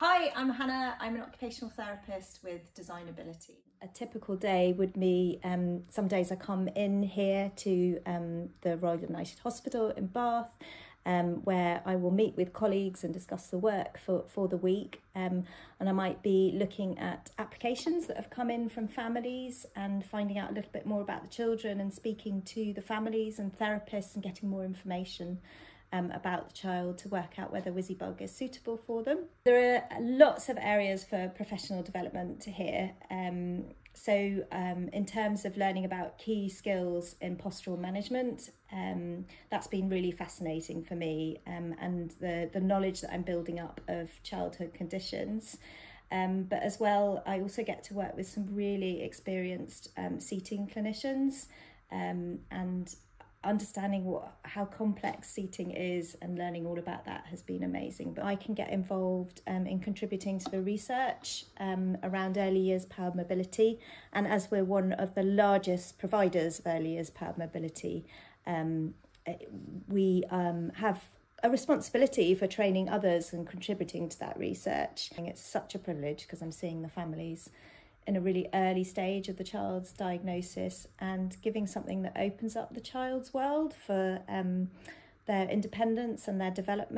Hi, I'm Hannah. I'm an occupational therapist with Designability. A typical day would be um, some days I come in here to um, the Royal United Hospital in Bath. Um, where I will meet with colleagues and discuss the work for, for the week. Um, and I might be looking at applications that have come in from families and finding out a little bit more about the children and speaking to the families and therapists and getting more information um, about the child to work out whether Wizzybug is suitable for them. There are lots of areas for professional development here. Um, so, um, in terms of learning about key skills in postural management, um, that's been really fascinating for me, um, and the the knowledge that I'm building up of childhood conditions. Um, but as well, I also get to work with some really experienced seating clinicians, and understanding what how complex seating is and learning all about that has been amazing. But I can get involved um, in contributing to the research um, around early years powered mobility, and as we're one of the largest providers of early years powered mobility, um, eh, we um, have a responsibility for training others and contributing to that research. It's such a privilege because I'm seeing the families in a really early stage of the child's diagnosis and giving something that opens up the child's world for um, their independence and their development.